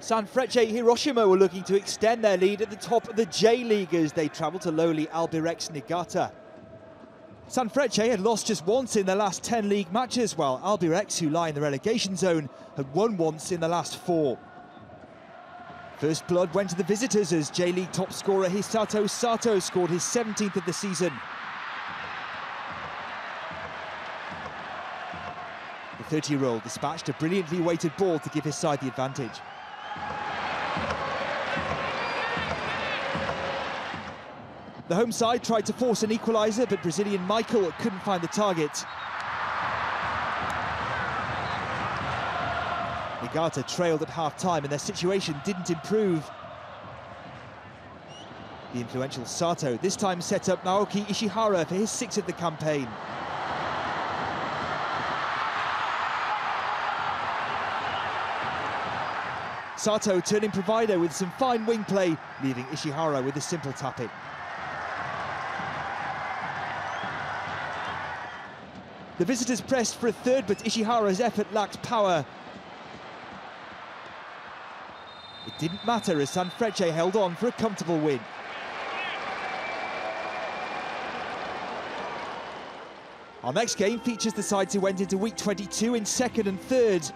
Sanfrecce Hiroshima were looking to extend their lead at the top of the J-League as they travel to lowly Albirex Niigata. Sanfrecce had lost just once in their last 10 league matches, while Albirex, who lie in the relegation zone, had won once in the last four. First blood went to the visitors as J-League top scorer Hisato Sato scored his 17th of the season. The 30-year-old dispatched a brilliantly weighted ball to give his side the advantage. The home side tried to force an equaliser, but Brazilian Michael couldn't find the target. Niigata trailed at half-time and their situation didn't improve. The influential Sato this time set up Naoki Ishihara for his sixth of the campaign. Sato turning provider with some fine wing play, leaving Ishihara with a simple tap-in. The visitors pressed for a third, but Ishihara's effort lacked power. It didn't matter as Sanfrecce held on for a comfortable win. Our next game features the sides who went into week 22 in second and third.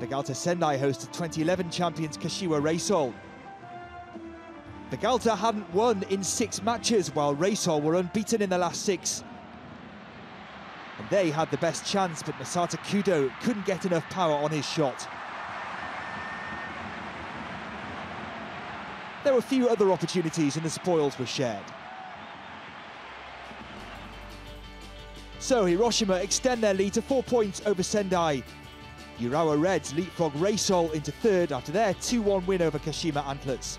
Vegalta Sendai hosted 2011 champions Kashiwa Reysol. Vegalta hadn't won in six matches, while Reysol were unbeaten in the last six. And they had the best chance, but Masato Kudo couldn't get enough power on his shot. There were a few other opportunities and the spoils were shared. So Hiroshima extend their lead to four points over Sendai. Urawa Reds leapfrog Reysol into third after their 2-1 win over Kashima Antlers.